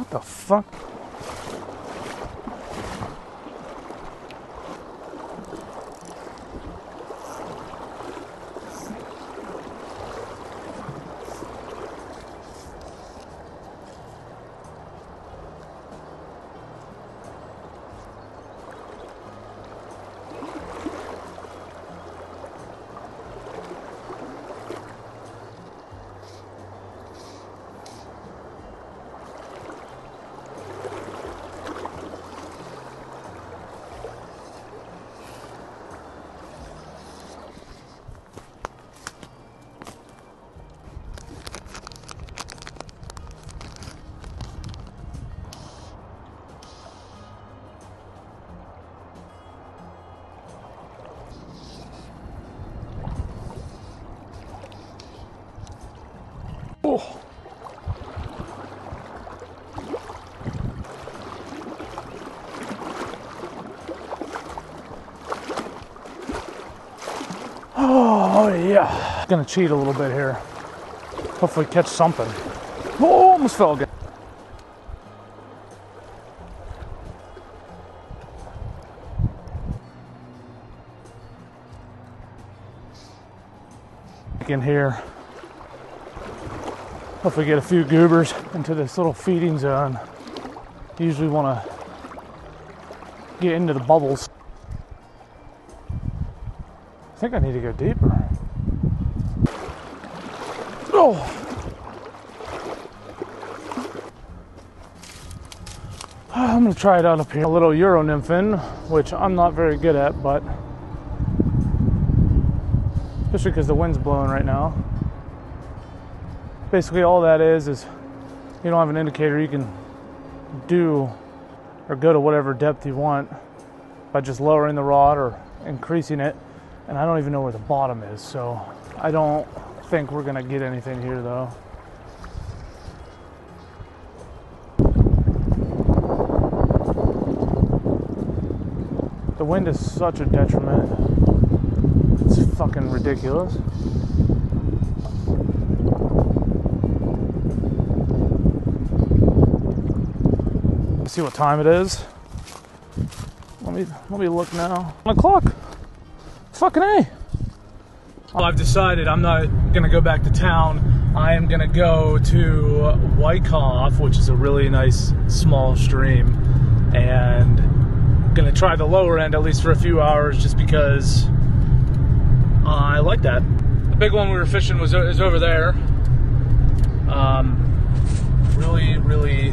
What the fuck? Oh. Oh yeah. Gonna cheat a little bit here. Hopefully catch something. Oh, almost fell again. In here. Hopefully get a few goobers into this little feeding zone. Usually want to get into the bubbles. I think I need to go deeper. Oh! I'm gonna try it out up here. A little Euro nymphing, which I'm not very good at, but especially because the wind's blowing right now basically all that is is you don't have an indicator you can do or go to whatever depth you want by just lowering the rod or increasing it. And I don't even know where the bottom is so I don't think we're gonna get anything here though. The wind is such a detriment. It's fucking ridiculous see what time it is. Let me let me look now. One o'clock. Fucking a. Well, I've decided I'm not gonna go back to town. I am gonna go to Wyckoff, which is a really nice small stream, and I'm gonna try the lower end at least for a few hours, just because I like that. The big one we were fishing was is over there. Um, really, really,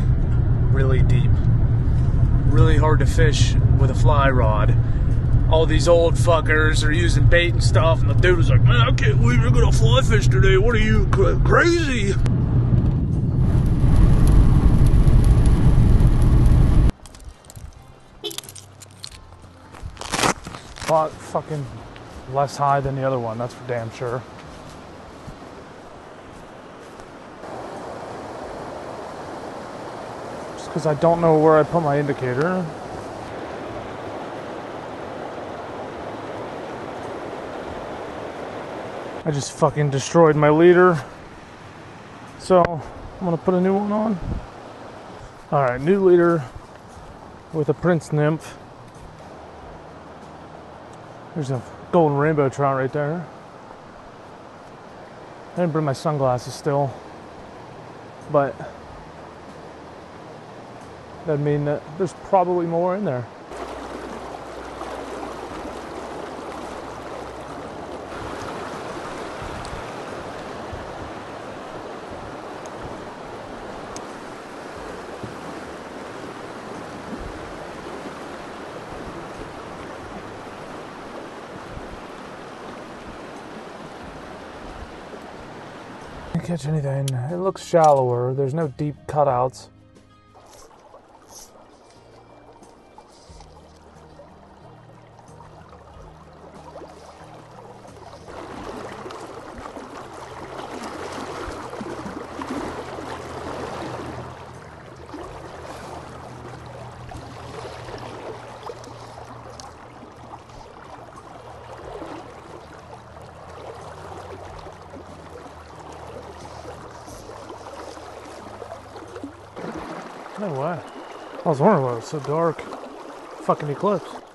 hard to fish with a fly rod. All these old fuckers are using bait and stuff, and the dude was like, "Man, I can't believe you're gonna fly fish today. What are you crazy?" But fucking less high than the other one. That's for damn sure. Because I don't know where I put my indicator. I just fucking destroyed my leader. So I'm gonna put a new one on. All right, new leader with a Prince Nymph. There's a golden rainbow trout right there. I didn't bring my sunglasses still, but that mean that there's probably more in there. catch anything. It looks shallower. There's no deep cutouts. No way. I was wondering why it was so dark. Fucking eclipse.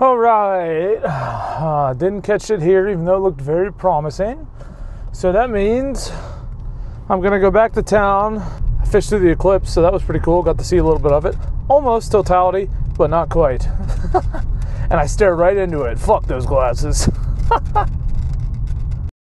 All right. Uh, didn't catch it here, even though it looked very promising. So that means I'm to go back to town. I fished through the eclipse, so that was pretty cool. Got to see a little bit of it. Almost totality, but not quite. and I stared right into it. Fuck those glasses.